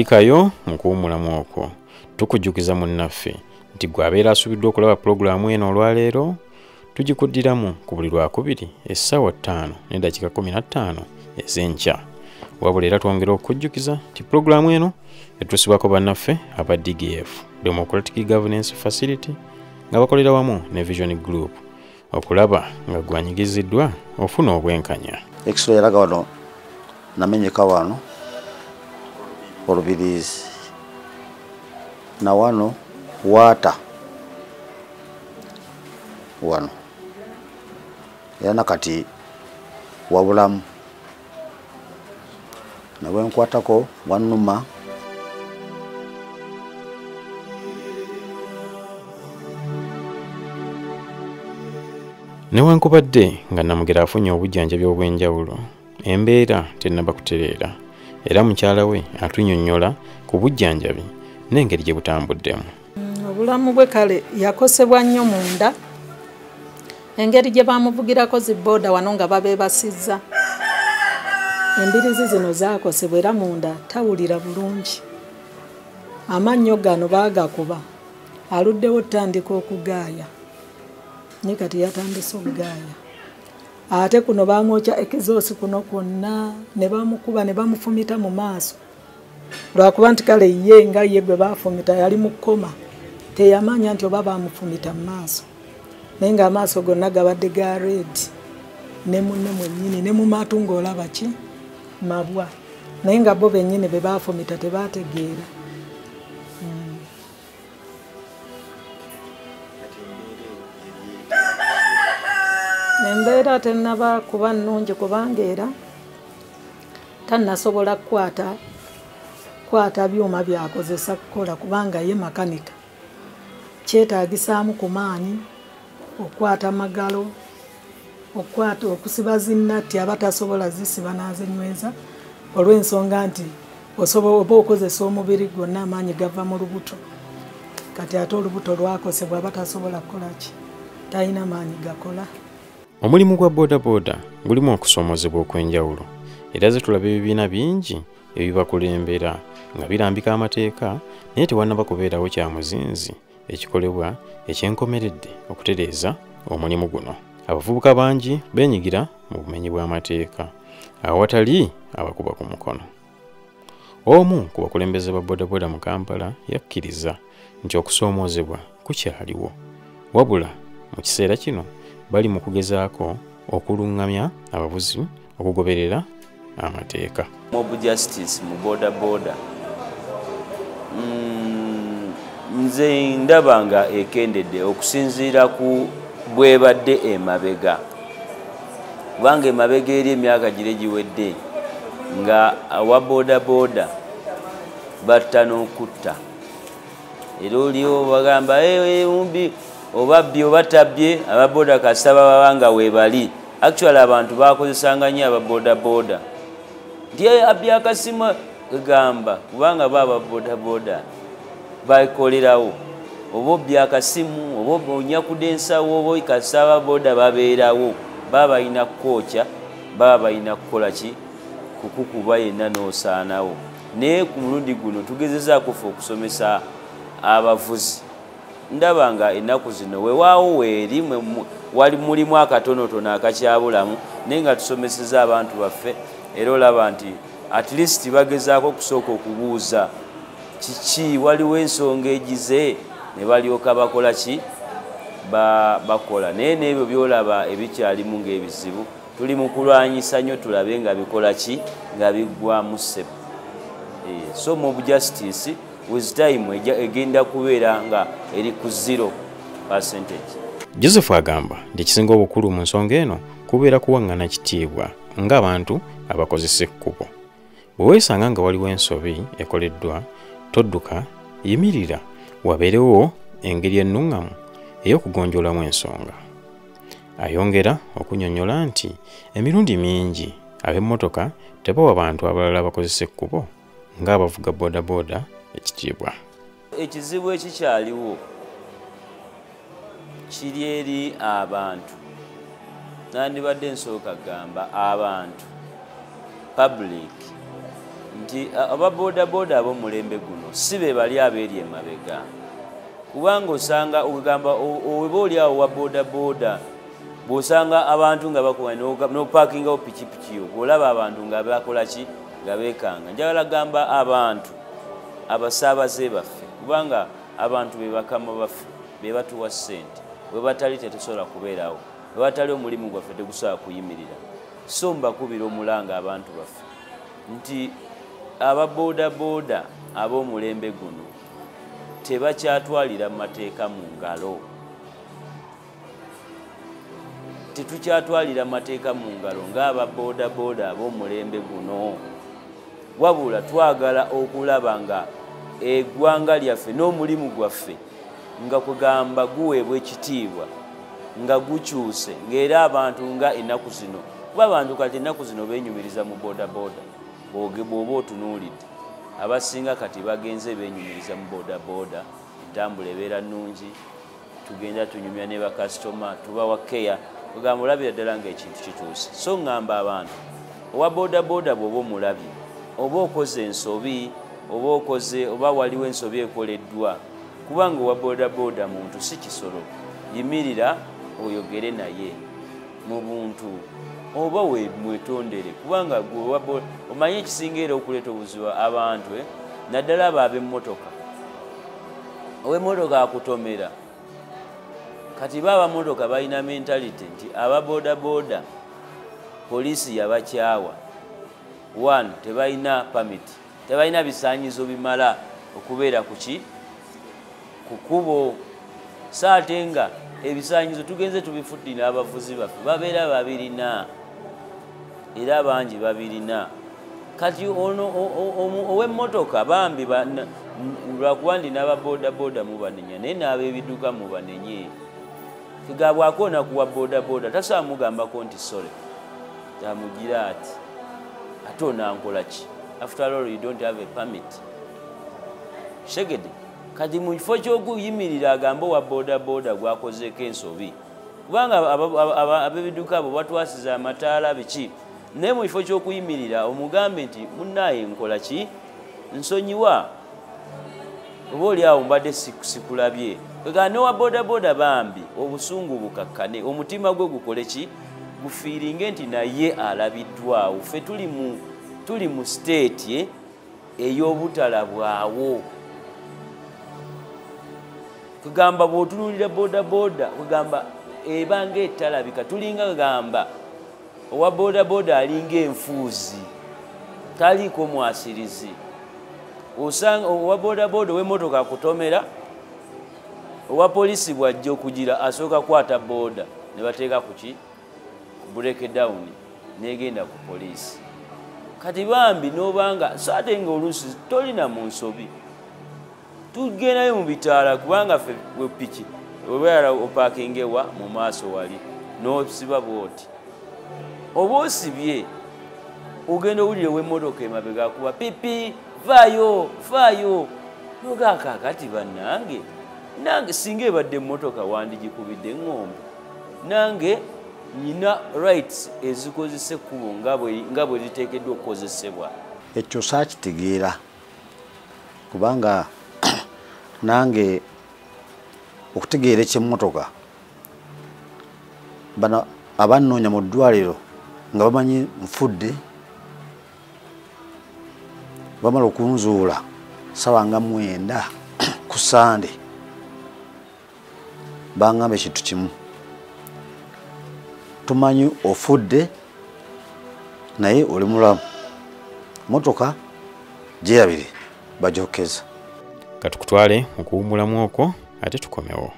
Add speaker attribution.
Speaker 1: kulikayo mukuwumulamu okwo tukujjukiza munnaffe nti gwe abeera asubiddwa okulaba pulogulaamu eno olwaleero tugikuddiramu ku buli lwakubiri essaawa ttaano n'eddakiika 15 ez'enkya. Wabula era twongera okukujjukiza nti pulogulaamu eno etuusibwako bannaffe aba dgf democratic governance facility nga bakolera wamu ne vision group okulaba nga gwanyigiziddwa ofuna obwenkanya.
Speaker 2: Ekisolo yalaga wano namenyeka wano olubirizi na wano. Waata wano era nakati wabulamu nabwenkwatako wanuma
Speaker 1: newankubadde nga namugera afunye obujjanjabi obw'enjawulo embeera tennaba kutereera era mukyala we atunyonnyola ku bujjanjabi n'engeri gye butambuddemu.
Speaker 3: Obulamu bwe kale yakosebwa nnyo munda. Engeri gye bamuvugirako zibooda wano nga babeebasizza embirizi zino zakosebwa era munda tawulira bulungi. Amannyo gano baagakuba aluddewo tandika okugaaya. Naye kati yatandise okugaaya ate kuno bamwokya ekizoosi kuno kwonna ne bamukuba ne bamufumita mu maaso. Lwakuba nti kale ye nga ye gwe bafumita yali mu kkoma teyamanya nti oba bamufumita mu maaso. Naye ngaamaaso gonna gabadde ga redi ne munne mwennyini ne mu maatu ng'olaba ki? Mabwa. Naye nga bo bennyini be bafumita tebategeera embeera tenaba kuba nnungi kubanga era tannasobola kukwata kwata byuma byakozesa kukola kubanga ye makanika. Kyetaagisaamu ku maanyi okukwata magalo okukwata okusiba zinnatti aba tasobola zisiba n'azinyweza olw'ensonga nti oba okozesa omubiri gwonna amaanyi gava mu lubuto. Kati ate olubuto lwakosebwa aba tasobola kukola ki? Talina maanyi gakola
Speaker 1: omulimu gwa boodabooda gulimu okusoomozebwa okw'enjawulo. Era ze tulaba ebibiina bingi ebibakulembera nga birambika amateeka naye tewannaba kubeerawo kya muzinzi ekikolebwa ekyenkomeredde okutereeza omulimu guno. Abavubuka bangi beenyigira mu bumenyi bw'amateeka awatali abakuba ku mukono. Omu ku bakulembeze ba boodabooda mu kampala yakkiriza nti okusoomoozebwa kukyaliwo wabula mu kiseera kino bali mu kugezaako okuluŋŋamya abavuzi okugoberera amateeka.
Speaker 4: Mob justice mu boda boda Mm, nze ndaba nga ekendedde okusinziira ku bwebadde emabega. Kubanga emabega eri emyaka gire giwedde nga awa boda boda batta n'okutta. Era oliwo bagamba mumbi obabbye oba tabbye ababoda kasita bababa nga weebali actually abantu bakozesanga nnyo ababodaboda nti abbye akasima egamba kubanga baba bodaboda bakolerawo. Oba obbye akasimu oba onyakude ensawo oba kasita ababoda babeerawo baba balina kukookya baba balina kukola ki? Kukukuba yenna n'osaanawo. Naye ku mulundi guno tugezezaako fe okusomesa abavuzi ndaba nga ennaku zino wewaawo weeri wali mulimu akatonotono akakyabulamu naye nga tusomeseza abantu baffe era olaba nti at least bagezaako okusooka okubuuza kiki waliwo ensonga egize ne balyoka bakola ki? Bakola. Naye n'ebyo byolaba ebikyalimu ng'ebizibu tuli mu kulwanyisa nnyo tulabe nga bikola ki? Nga biggwamu ssebo. So mob justice with time egenda kubeera nga eri ku zero percentage.
Speaker 1: Joseph agamba nti ekisinga obukulu mu nsonga eno kubeera kuwaŋŋana kitiibwa ng'abantu abakozesa ekkubo. Bwe weesanga nga waliwo ensobi ekoleddwa todduka yimirira wabeerewo engeri ennuŋŋamu ey'okugonjoolamu ensonga. Ayongera okunnyonnyola nti emirundi mingi ab'emmotoka tebawa bantu abalala bakozesa ekkubo ng'abavuga boodabooda ekitiibwa.
Speaker 4: Ekizibu ekikyaliwo kiri eri abantu. Nandibadde nsooka gamba abantu public nti a- ababoodabooda ab'omulembe guno si be bali abeeri emabega. Kubanga osanga ogamba weba oli awo wa boodabooda bw'osanga abantu nga bakuba n'opaakingawo pikipiki yo bw'olaba abantu nga bakola ki? Nga beekanga. Njagala gamba abantu abasaabaze baffe. Kubanga abantu be bakama baffe be batuwa ssente bwe batali tetusobola kubeerawo bwe batali omulimu gwaffe tegusobola kuyimirira. So mbakubira omulanga abantu baffe nti ababoodabooda ab'omulembe guno tebakyatwalira mateeka mu ngalo. Tetukyatwalira mateeka mu ngalo ng'ababoodabooda ab'omulembe guno. Wabula twagala okulaba nga eggwanga lyaffe n'omulimu gwaffe nga kugamba guweebwa ekitiibwa nga gukyuse ng'era abantu nga ennaku zino kuba abantu kati ennaku zino beenyumiriza mu boodabooda bw'oba otunuulidde. Abasinga kati bagenze beenyumiriza mu boodabooda entambula ebeera nnungi tugenda tunyumya ne bakasitoma tubawa keya ogamba olabira ddala ngaekintu kituuse. So ŋŋamba abantu owa boodabooda bw'oba omulabye oba okoze ensobi oba okoze oba waliwo ensobi ekoleddwa. Kubanga owa boodabooda muntu si kisolo. Yimirira oyogere naye mu buntu. Oba mwetondere kubanga omanye ekisinga era okuleeta obuzibu abantu eh, naddala abo ab'emmotoka ow'emmotoka akutomera. Kati ba abamotoka balina mentality nti ababoodabooda poliisi yabakyawa. One tebalina pamit tebalina bisaanyizo bimala okubeera ku ki? Ku kkubo. Saate nga ebisaanyizo tugenze tubifuddira abavuzi baffe babeera babirina era bangi babirina. Kati ono ow'emmotoka bambi lwakuba ndi n'ababoodabooda mubanenya naye n'ab'ebiduka mubanenye kigabwako onakuwa boodabooda tasobola mugambako nti sole tamugira ati ate onankola ki after all you don't have a permit. Segede kati mu kifo ky'okuyimirira agambe owa boodabooda gwakozeeko ensobi. Kubanga ab'ebiduka abo batwasiza amataala biki? Naye mu kifo ky'okuyimirira omugambe nti munaaye nkola ki? Nsonyiwa. Oba oli awo mbadde sikulabye. Ega newa boodabooda bambi obusungu bukakkane omutima gwe gukole ki? Gufiiringe nti naye alabiddwawo ffe tuli mu tuli mu siteeti ey'obutalabwawo kugamba bw'otunulira boodabooda kugamba ebanga etalabika tulinga kugamba owa boodabooda alinga enfuuzi taliiko mwasirizi. Osanga owa boodabooda ow'emmotoka akutomera owa poliisi bwajja okugira asooka kwata booda ne bateeka ku ki? Break down negenda ku poliisi kati bambi nobanga saate nga oluusi tolina mu nsobi tugendayo mu bitaala kubanga ffe wepiki obeera opakingewa mu maaso wali nosiba bwoti. Oba osibye ogenda owulire wemmotoka emabega akuba pipi vaayo vaayo nogaakakati bannange nange singa ebadde emmotoka wandigikubidde eŋŋombe nange nyina rights ezikozesa ekkubo nga bwe ziteekeddwa okukozesebwa.
Speaker 2: Ekyo saakitegeera kubanga nange okutegeera ekyemmotoka bano abannoonya mu ddwaliro nga bamanyi nfudde bamala okunzuula sawa nga mwenda ku sande bangamba ekintu kimu tumanyi ofudde naye oli mulamu. Motoka gyerabire bajokeza.
Speaker 1: Katukutwale mu kuwumulamu okwo ate tukomewo